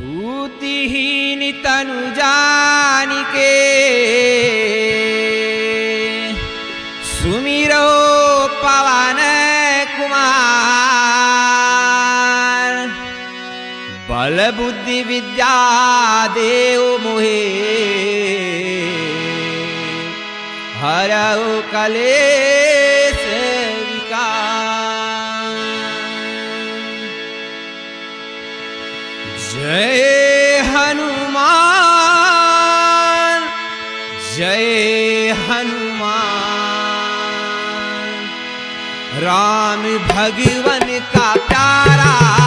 बुद्धिहीन तनु जान के सुमिरो पवन कुमार। बल बुद्धि विद्या देव मोहे। हरऊ कलेश हनुमान। राम भगवन का प्यारा